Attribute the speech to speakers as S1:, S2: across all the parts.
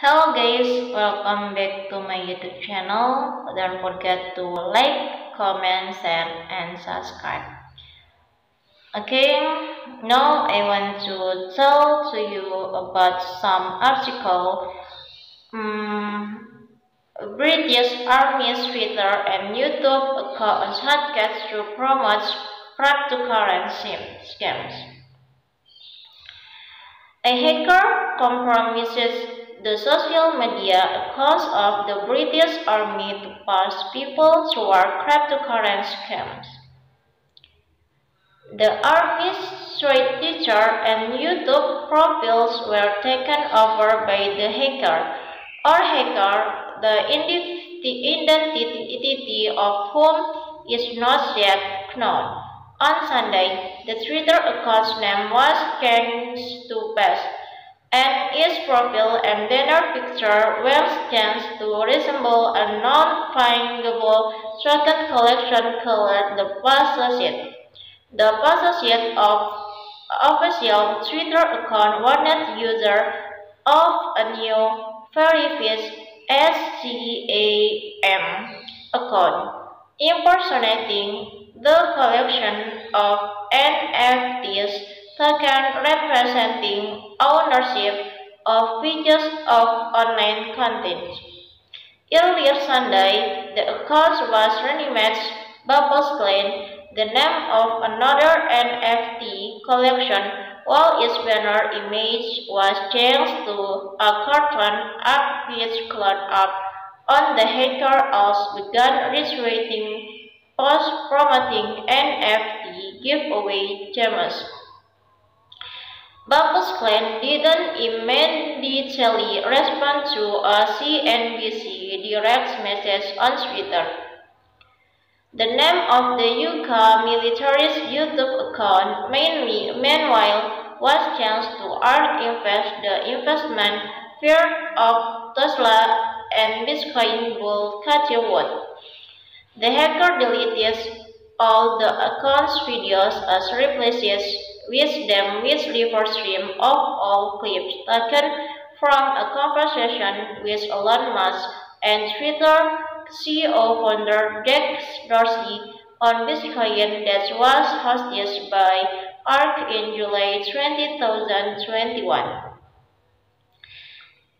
S1: Hello guys, welcome back to my YouTube channel. Don't forget to like, comment, share, and subscribe. Okay, now I want to tell to you about some article. Um, British Army's Twitter and YouTube account hacked to promote cryptocurrency scams. A hacker compromises the social media accounts of the British Army to pass people toward cryptocurrency scams. The Army's Twitter and YouTube profiles were taken over by the hacker or hacker, the identity of whom is not yet known. On Sunday, the Twitter account's name was changed to Pass and its profile and banner picture were changed to resemble a non-findable shortened collection called the puzzle sheet. The puzzle sheet of official Twitter account warned users of a new verified SCAM account impersonating the collection of NFTs token representing ownership of pages of online content. Earlier Sunday, the account was renamed Bubbles Clan, the name of another NFT collection, while its banner image was changed to a cartoon art which cloud up on the hacker also began retweeting posts promoting NFT giveaway gems. Bubbles Clan didn't immediately respond to a CNBC direct message on Twitter. The name of the UK military's YouTube account, meanwhile, was changed to ARK Invest, the investment fear of Tesla and Bitcoin bull Cathie Wood. The hacker deleted all the account's videos as replaces with them with live stream of all clips taken from a conversation with Elon Musk and Twitter CEO founder Jack Dorsey on Bitcoin that was hosted by ARK in July 2021.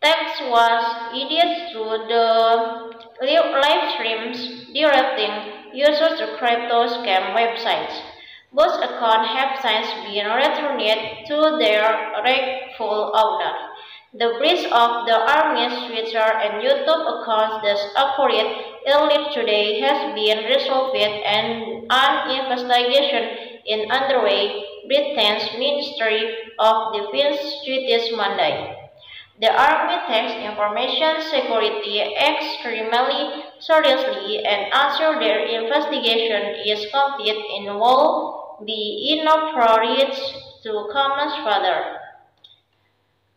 S1: Text was added through the live streams directing users to crypto scam websites. Both accounts have since been returned to their rightful owner. The breach of the Army's Twitter and YouTube accounts that occurred earlier today has been resolved and an investigation is underway, Britain's Ministry of Defense tweeted Monday. The Army takes information security extremely seriously and until their investigation is complete will be inappropriate to comment further.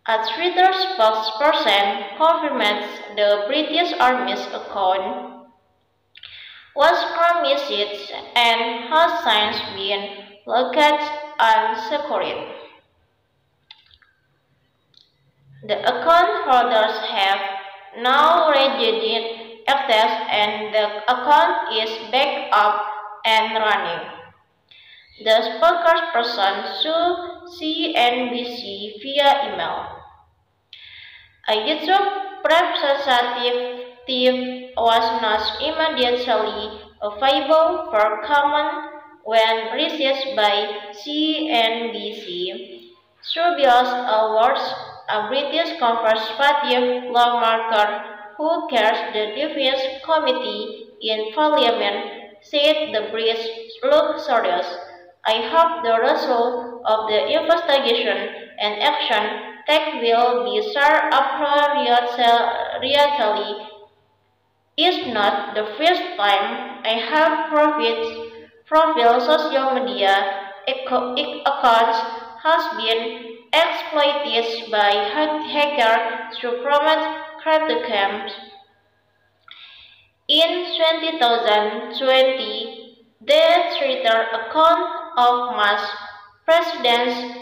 S1: A Twitter spokesperson confirms the British Army's account was promised and has since been located and secured. The account holders have now regained access and the account is back up and running. The spokesperson told CNBC via email. A YouTube representative was not immediately available for comment when received by CNBC. Tobias Ellwood a British Conservative lawmaker who chairs the Defence Committee in Parliament, said the breach looked serious. I hope the result of the investigation and action taken will be served appropriately. It's not the first time I have profit, profile social media accounts has been exploited by hackers to promote camps. In 2020, the Twitter account of Musk, President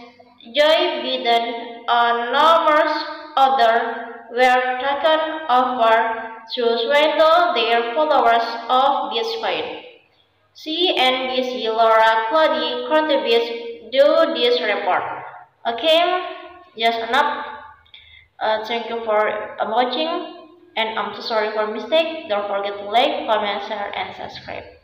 S1: Joe Biden, and numerous others were taken over to swindle their followers of Bitcoin. CNBC Lora Kolodny contributes to this report. Okay, just enough. Uh, thank you for watching and I'm so sorry for mistake. Don't forget to like, comment, share, and subscribe.